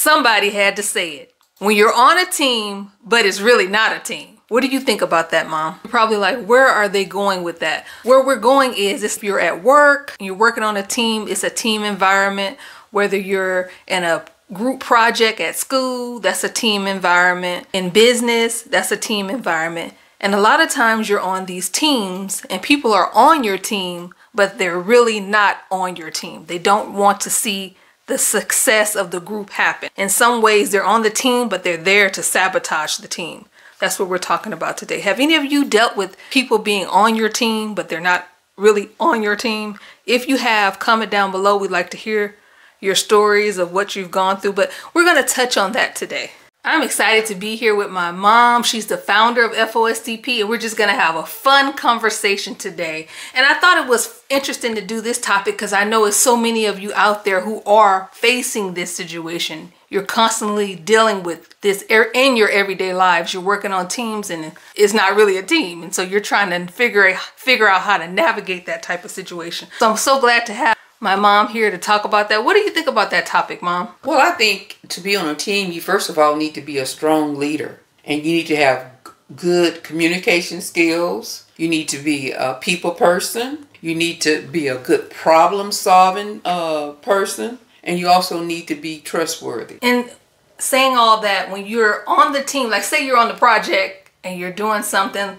Somebody had to say it. When you're on a team, but it's really not a team. What do you think about that, mom? You're probably like, where are they going with that? Where we're going is if you're at work, you're working on a team, it's a team environment. Whether you're in a group project at school, that's a team environment. In business, that's a team environment. And a lot of times you're on these teams and people are on your team, but they're really not on your team. They don't want to see the success of the group happen. In some ways, they're on the team, but they're there to sabotage the team. That's what we're talking about today. Have any of you dealt with people being on your team, but they're not really on your team? If you have, comment down below. We'd like to hear your stories of what you've gone through, but we're going to touch on that today. I'm excited to be here with my mom. She's the founder of FOSDP, and we're just to have a fun conversation today. And I thought it was interesting to do this topic because I know it's so many of you out there who are facing this situation. You're constantly dealing with this in your everyday lives. You're working on teams, and it's not really a team, and so you're trying to figure figure out how to navigate that type of situation. So I'm so glad to have my mom here to talk about that. What do you think about that topic, mom? Well, I think to be on a team, you first of all need to be a strong leader and you need to have good communication skills. You need to be a people person. You need to be a good problem solving uh, person. And you also need to be trustworthy. And saying all that, when you're on the team, like say you're on the project and you're doing something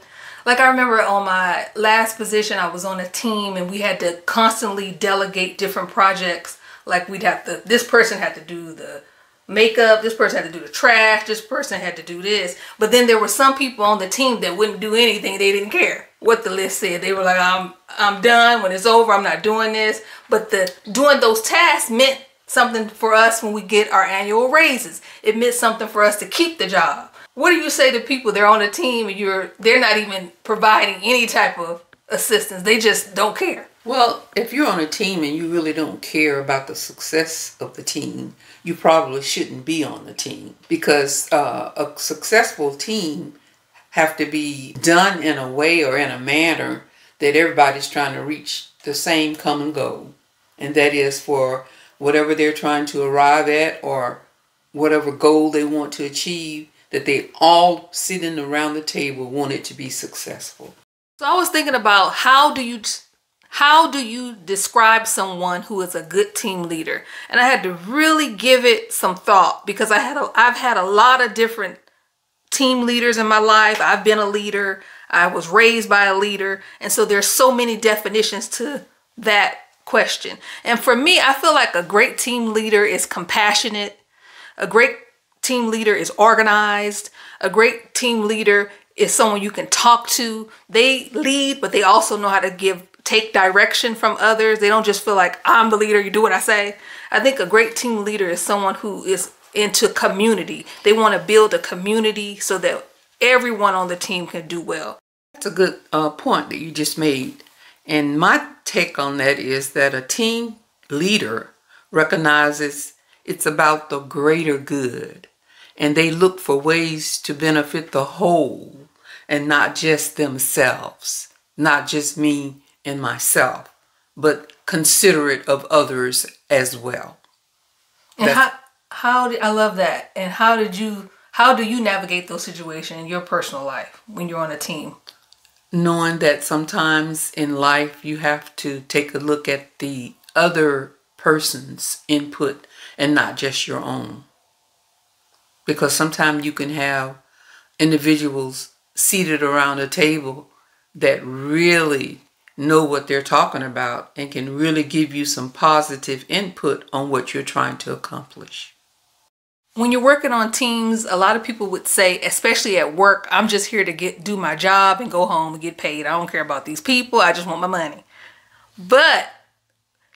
like I remember on my last position, I was on a team and we had to constantly delegate different projects. Like we'd have to, this person had to do the makeup, this person had to do the trash, this person had to do this. But then there were some people on the team that wouldn't do anything. They didn't care what the list said. They were like, I'm, I'm done. When it's over, I'm not doing this. But the doing those tasks meant something for us when we get our annual raises. It meant something for us to keep the job. What do you say to people they're on a team and you're they're not even providing any type of assistance? They just don't care. Well, if you're on a team and you really don't care about the success of the team, you probably shouldn't be on the team because uh, a successful team have to be done in a way or in a manner that everybody's trying to reach the same common goal, and that is for whatever they're trying to arrive at or whatever goal they want to achieve that they all sitting around the table wanted to be successful. So I was thinking about how do you how do you describe someone who is a good team leader? And I had to really give it some thought because I had a, I've had a lot of different team leaders in my life. I've been a leader. I was raised by a leader. And so there's so many definitions to that question. And for me, I feel like a great team leader is compassionate. A great team leader is organized. A great team leader is someone you can talk to. They lead, but they also know how to give take direction from others. They don't just feel like I'm the leader, you do what I say. I think a great team leader is someone who is into community. They want to build a community so that everyone on the team can do well. That's a good uh, point that you just made. And my take on that is that a team leader recognizes it's about the greater good and they look for ways to benefit the whole and not just themselves, not just me and myself, but considerate of others as well. And how how did I love that? And how did you how do you navigate those situations in your personal life when you're on a team? Knowing that sometimes in life you have to take a look at the other person's input and not just your own because sometimes you can have individuals seated around a table that really know what they're talking about and can really give you some positive input on what you're trying to accomplish. When you're working on teams, a lot of people would say, especially at work, I'm just here to get do my job and go home and get paid. I don't care about these people. I just want my money. But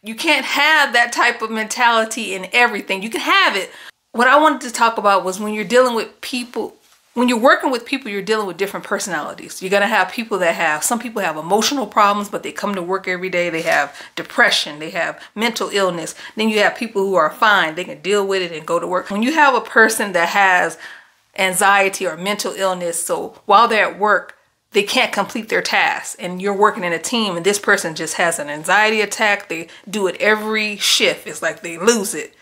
you can't have that type of mentality in everything. You can have it, what I wanted to talk about was when you're dealing with people, when you're working with people, you're dealing with different personalities. You're going to have people that have, some people have emotional problems, but they come to work every day. They have depression, they have mental illness. Then you have people who are fine, they can deal with it and go to work. When you have a person that has anxiety or mental illness, so while they're at work, they can't complete their tasks and you're working in a team and this person just has an anxiety attack they do it every shift it's like they lose it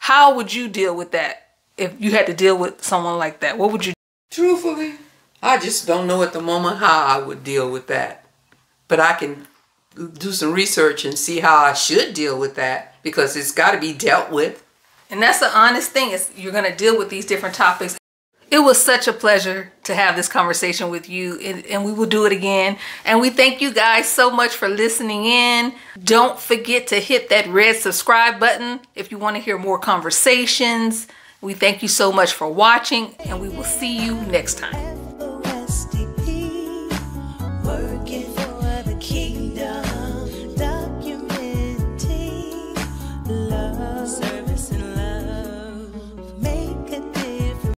how would you deal with that if you had to deal with someone like that? What would you Truthfully, I just don't know at the moment how I would deal with that. But I can do some research and see how I should deal with that because it's got to be dealt with. And that's the honest thing is you're going to deal with these different topics. It was such a pleasure to have this conversation with you, and, and, we will do it again. And we thank you guys so much for listening in. Don't forget to hit that red subscribe button if you want to hear more conversations. We thank you so much for watching, and we will see you next time.